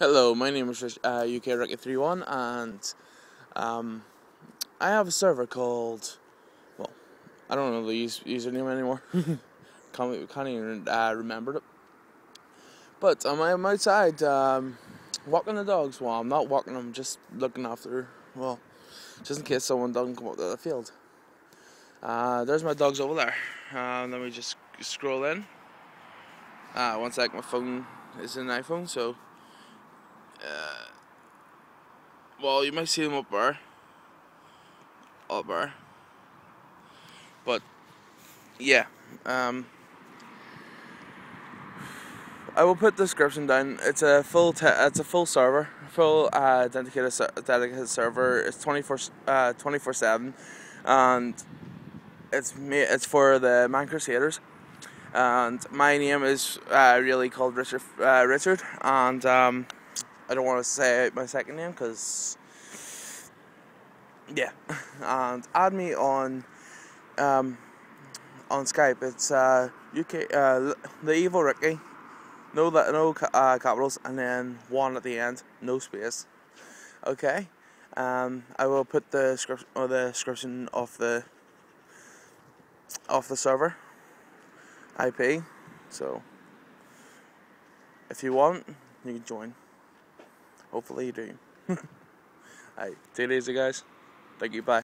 Hello, my name is uh, UK Ricky31 and um, I have a server called, well, I don't know the use, username anymore. can't, can't even uh, remember it. But um, I'm outside um, walking the dogs. Well, I'm not walking them, just looking after, well, just in case someone doesn't come up to the field. Uh, there's my dogs over there. Uh, let me just scroll in. Uh, one sec, my phone is an iPhone, so uh, well, you might see them up there, up there. But yeah, um, I will put the description down. It's a full it's a full server, full uh, dedicated dedicated server. It's 24 uh, 24 seven, and it's it's for the Minecrusaders. And my name is uh, really called Richard uh, Richard, and um, I don't want to say my second name because yeah, and add me on um, on Skype. It's uh, UK uh, the evil Ricky, no that no uh, capitals, and then one at the end, no space. Okay, um, I will put the script or the description of the of the server IP. So if you want, you can join. Hopefully you do. Alright, take it easy guys. Thank you, bye.